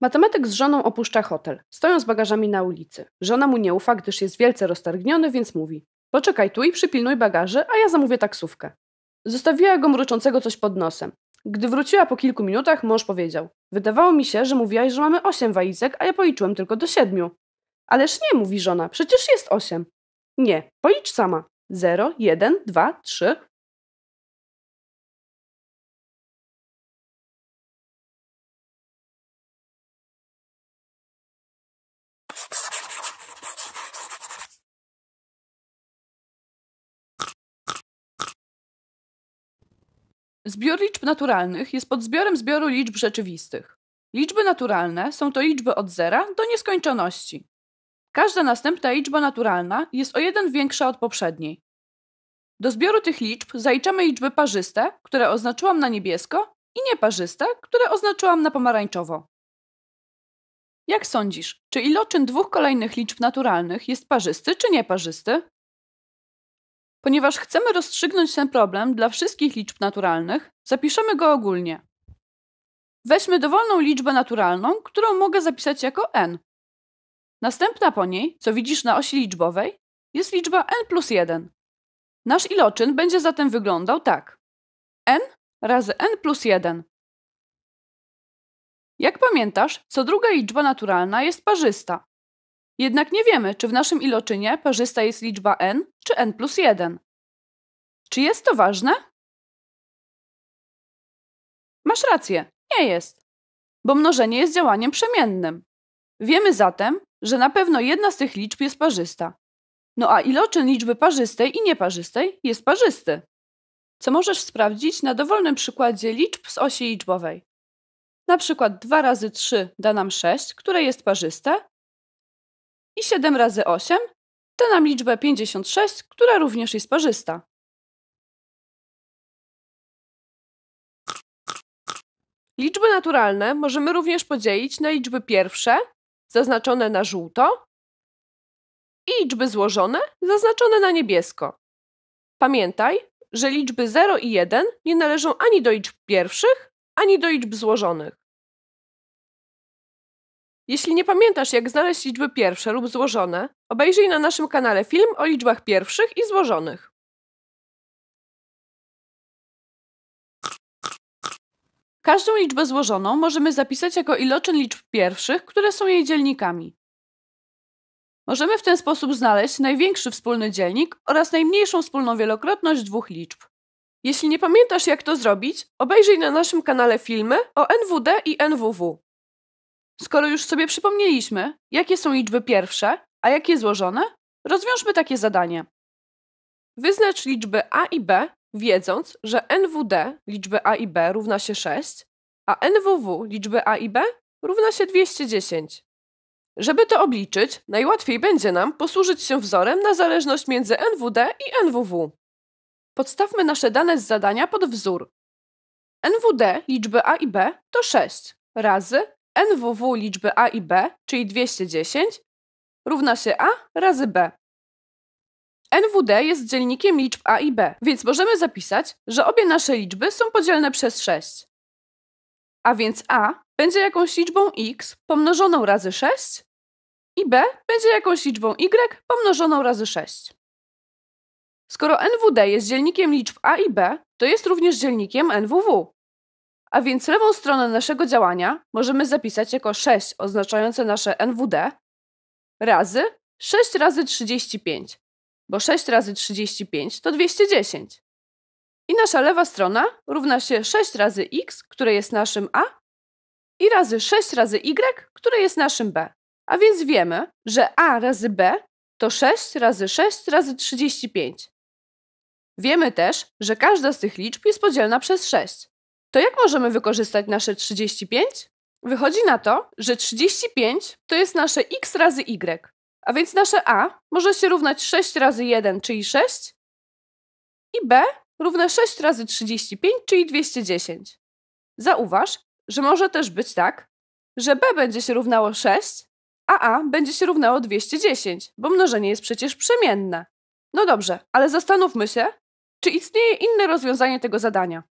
Matematyk z żoną opuszcza hotel. Stoją z bagażami na ulicy. Żona mu nie ufa, gdyż jest wielce roztargniony, więc mówi: Poczekaj tu i przypilnuj bagaży, a ja zamówię taksówkę. Zostawiła go mruczącego coś pod nosem. Gdy wróciła po kilku minutach, mąż powiedział: Wydawało mi się, że mówiłaś, że mamy osiem walizek, a ja policzyłem tylko do siedmiu. Ależ nie, mówi żona, przecież jest osiem. Nie, policz sama. Zero, jeden, dwa, trzy. Zbiór liczb naturalnych jest podzbiorem zbioru liczb rzeczywistych. Liczby naturalne są to liczby od zera do nieskończoności. Każda następna liczba naturalna jest o jeden większa od poprzedniej. Do zbioru tych liczb zaliczamy liczby parzyste, które oznaczyłam na niebiesko, i nieparzyste, które oznaczyłam na pomarańczowo. Jak sądzisz, czy iloczyn dwóch kolejnych liczb naturalnych jest parzysty czy nieparzysty? Ponieważ chcemy rozstrzygnąć ten problem dla wszystkich liczb naturalnych, zapiszemy go ogólnie. Weźmy dowolną liczbę naturalną, którą mogę zapisać jako n. Następna po niej, co widzisz na osi liczbowej, jest liczba n plus 1. Nasz iloczyn będzie zatem wyglądał tak. n razy n plus 1. Jak pamiętasz, co druga liczba naturalna jest parzysta. Jednak nie wiemy, czy w naszym iloczynie parzysta jest liczba n czy n plus 1. Czy jest to ważne? Masz rację, nie jest, bo mnożenie jest działaniem przemiennym. Wiemy zatem, że na pewno jedna z tych liczb jest parzysta. No a iloczyn liczby parzystej i nieparzystej jest parzysty. Co możesz sprawdzić na dowolnym przykładzie liczb z osi liczbowej. Na przykład 2 razy 3 da nam 6, które jest parzyste, i 7 razy 8 da nam liczbę 56, która również jest parzysta. Liczby naturalne możemy również podzielić na liczby pierwsze, zaznaczone na żółto, i liczby złożone, zaznaczone na niebiesko. Pamiętaj, że liczby 0 i 1 nie należą ani do liczb pierwszych, ani do liczb złożonych. Jeśli nie pamiętasz, jak znaleźć liczby pierwsze lub złożone, obejrzyj na naszym kanale film o liczbach pierwszych i złożonych. Każdą liczbę złożoną możemy zapisać jako iloczyn liczb pierwszych, które są jej dzielnikami. Możemy w ten sposób znaleźć największy wspólny dzielnik oraz najmniejszą wspólną wielokrotność dwóch liczb. Jeśli nie pamiętasz jak to zrobić, obejrzyj na naszym kanale filmy o NWD i NWW. Skoro już sobie przypomnieliśmy, jakie są liczby pierwsze, a jakie złożone, rozwiążmy takie zadanie. Wyznacz liczby a i b, wiedząc, że NWD liczby a i b równa się 6, a NWW liczby a i b równa się 210. Żeby to obliczyć, najłatwiej będzie nam posłużyć się wzorem na zależność między NWD i NWW. Podstawmy nasze dane z zadania pod wzór. NWD liczby a i b to 6 razy NWW liczby a i b, czyli 210, równa się a razy b. NWD jest dzielnikiem liczb a i b, więc możemy zapisać, że obie nasze liczby są podzielne przez 6. A więc a będzie jakąś liczbą x pomnożoną razy 6 i b będzie jakąś liczbą y pomnożoną razy 6. Skoro NWD jest dzielnikiem liczb a i b, to jest również dzielnikiem NWW. A więc lewą stronę naszego działania możemy zapisać jako 6 oznaczające nasze NWD razy 6 razy 35, bo 6 razy 35 to 210. I nasza lewa strona równa się 6 razy x, które jest naszym a, i razy 6 razy y, które jest naszym b. A więc wiemy, że a razy b to 6 razy 6 razy 35. Wiemy też, że każda z tych liczb jest podzielna przez 6. To jak możemy wykorzystać nasze 35? Wychodzi na to, że 35 to jest nasze x razy y, a więc nasze a może się równać 6 razy 1, czyli 6 i b równe 6 razy 35, czyli 210. Zauważ, że może też być tak, że b będzie się równało 6, a a będzie się równało 210, bo mnożenie jest przecież przemienne. No dobrze, ale zastanówmy się, czy istnieje inne rozwiązanie tego zadania.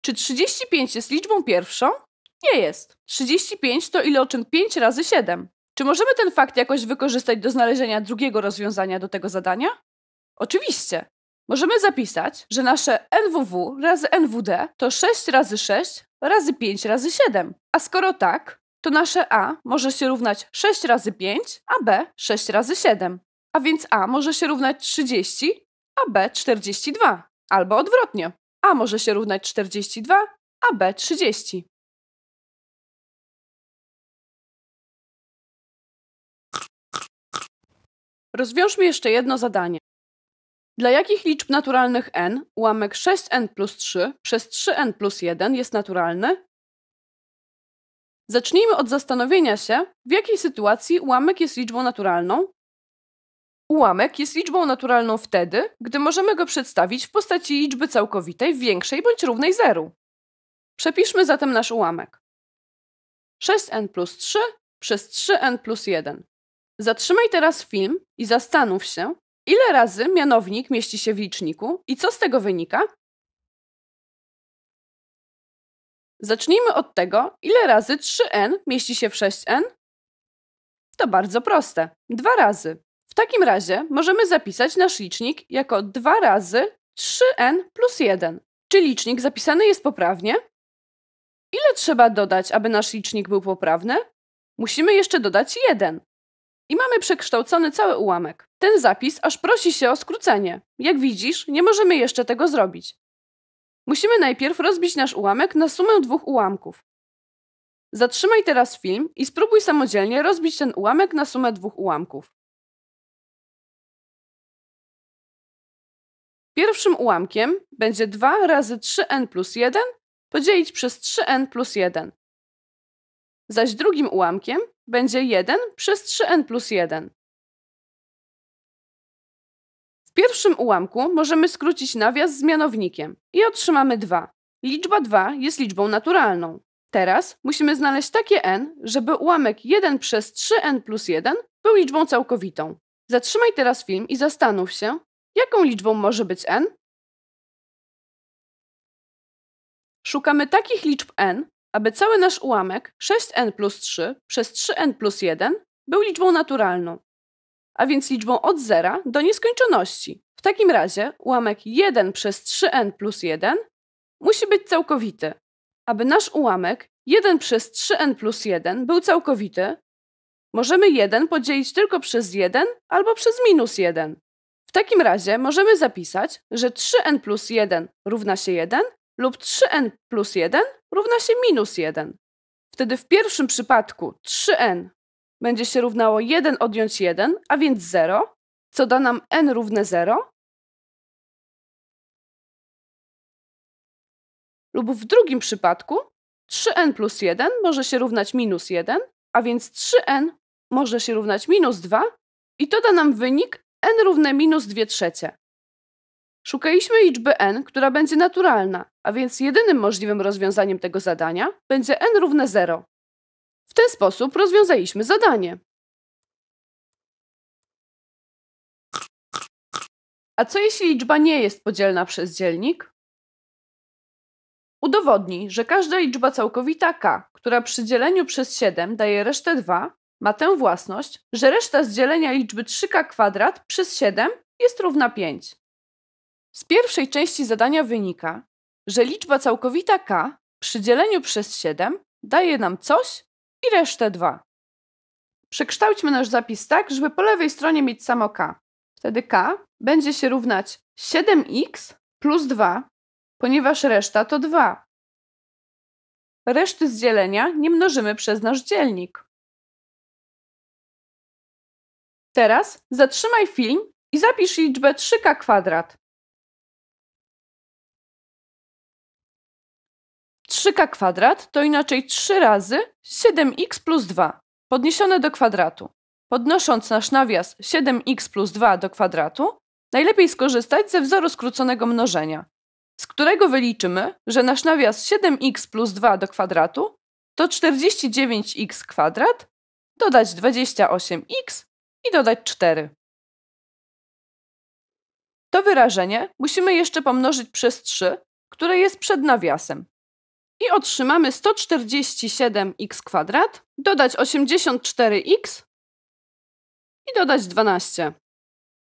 Czy 35 jest liczbą pierwszą, Nie jest. 35 to iloczyn 5 razy 7. Czy możemy ten fakt jakoś wykorzystać do znalezienia drugiego rozwiązania do tego zadania? Oczywiście. Możemy zapisać, że nasze NWW razy NWD to 6 razy 6 razy 5 razy 7. A skoro tak, to nasze A może się równać 6 razy 5, a B 6 razy 7. A więc A może się równać 30, a B 42. Albo odwrotnie. A może się równać 42, a B 30. Rozwiążmy jeszcze jedno zadanie. Dla jakich liczb naturalnych n ułamek 6n plus 3 przez 3n plus 1 jest naturalny? Zacznijmy od zastanowienia się, w jakiej sytuacji ułamek jest liczbą naturalną. Ułamek jest liczbą naturalną wtedy, gdy możemy go przedstawić w postaci liczby całkowitej większej bądź równej zeru. Przepiszmy zatem nasz ułamek. 6n plus 3 przez 3n plus 1. Zatrzymaj teraz film i zastanów się, ile razy mianownik mieści się w liczniku i co z tego wynika? Zacznijmy od tego, ile razy 3n mieści się w 6n? To bardzo proste. Dwa razy. Takim razie możemy zapisać nasz licznik jako 2 razy 3n plus 1. Czy licznik zapisany jest poprawnie? Ile trzeba dodać, aby nasz licznik był poprawny? Musimy jeszcze dodać 1. I mamy przekształcony cały ułamek. Ten zapis aż prosi się o skrócenie. Jak widzisz, nie możemy jeszcze tego zrobić. Musimy najpierw rozbić nasz ułamek na sumę dwóch ułamków. Zatrzymaj teraz film i spróbuj samodzielnie rozbić ten ułamek na sumę dwóch ułamków. Pierwszym ułamkiem będzie 2 razy 3n plus 1 podzielić przez 3n plus 1. Zaś drugim ułamkiem będzie 1 przez 3n plus 1. W pierwszym ułamku możemy skrócić nawias z mianownikiem i otrzymamy 2. Liczba 2 jest liczbą naturalną. Teraz musimy znaleźć takie n, żeby ułamek 1 przez 3n plus 1 był liczbą całkowitą. Zatrzymaj teraz film i zastanów się, jaką liczbą może być n? Szukamy takich liczb n, aby cały nasz ułamek 6n plus 3 przez 3n plus 1 był liczbą naturalną, a więc liczbą od zera do nieskończoności. W takim razie ułamek 1 przez 3n plus 1 musi być całkowity. Aby nasz ułamek 1 przez 3n plus 1 był całkowity, możemy 1 podzielić tylko przez 1 albo przez minus 1. Takim razie możemy zapisać, że 3n plus 1 równa się 1 lub 3n plus 1 równa się minus 1. Wtedy w pierwszym przypadku 3n będzie się równało 1 odjąć 1, a więc 0, co da nam n równe 0. Lub w drugim przypadku 3n plus 1 może się równać minus 1, a więc 3n może się równać minus 2 i to da nam wynik n równe minus 2 trzecie. Szukaliśmy liczby n, która będzie naturalna, a więc jedynym możliwym rozwiązaniem tego zadania będzie n równe 0. W ten sposób rozwiązaliśmy zadanie. A co jeśli liczba nie jest podzielna przez dzielnik? Udowodnij, że każda liczba całkowita k, która przy dzieleniu przez 7 daje resztę 2, ma tę własność, że reszta z dzielenia liczby 3k kwadrat przez 7 jest równa 5. Z pierwszej części zadania wynika, że liczba całkowita k przy dzieleniu przez 7 daje nam coś i resztę 2. Przekształćmy nasz zapis tak, żeby po lewej stronie mieć samo k. Wtedy k będzie się równać 7x plus 2, ponieważ reszta to 2. Reszty z dzielenia nie mnożymy przez nasz dzielnik. Teraz zatrzymaj film i zapisz liczbę 3k kwadrat. 3k kwadrat to inaczej 3 razy 7x plus 2 podniesione do kwadratu. Podnosząc nasz nawias 7x plus 2 do kwadratu, najlepiej skorzystać ze wzoru skróconego mnożenia, z którego wyliczymy, że nasz nawias 7x plus 2 do kwadratu to 49x kwadrat, dodać 28x i dodać 4. To wyrażenie musimy jeszcze pomnożyć przez 3, które jest przed nawiasem. i otrzymamy 147x kwadrat, dodać 84x i dodać 12.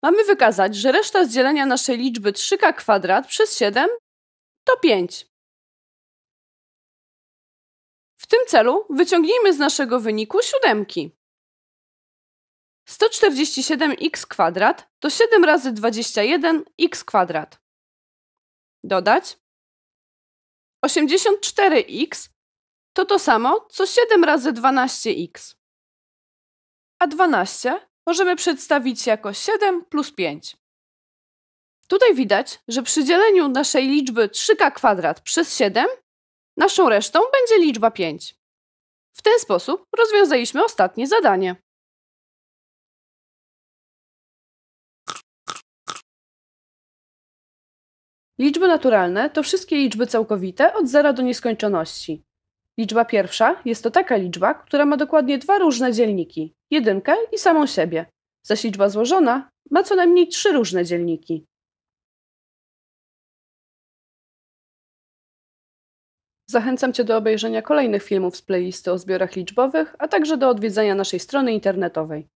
Mamy wykazać, że reszta z dzielenia naszej liczby 3k kwadrat przez 7 to 5. W tym celu wyciągnijmy z naszego wyniku siódemki. 147x kwadrat to 7 razy 21x kwadrat. Dodać 84x to to samo, co 7 razy 12x. A 12 możemy przedstawić jako 7 plus 5. Tutaj widać, że przy dzieleniu naszej liczby 3k kwadrat przez 7 naszą resztą będzie liczba 5. W ten sposób rozwiązaliśmy ostatnie zadanie. Liczby naturalne to wszystkie liczby całkowite od zera do nieskończoności. Liczba pierwsza jest to taka liczba, która ma dokładnie dwa różne dzielniki, jedynkę i samą siebie, zaś liczba złożona ma co najmniej trzy różne dzielniki. Zachęcam Cię do obejrzenia kolejnych filmów z playlisty o zbiorach liczbowych, a także do odwiedzenia naszej strony internetowej.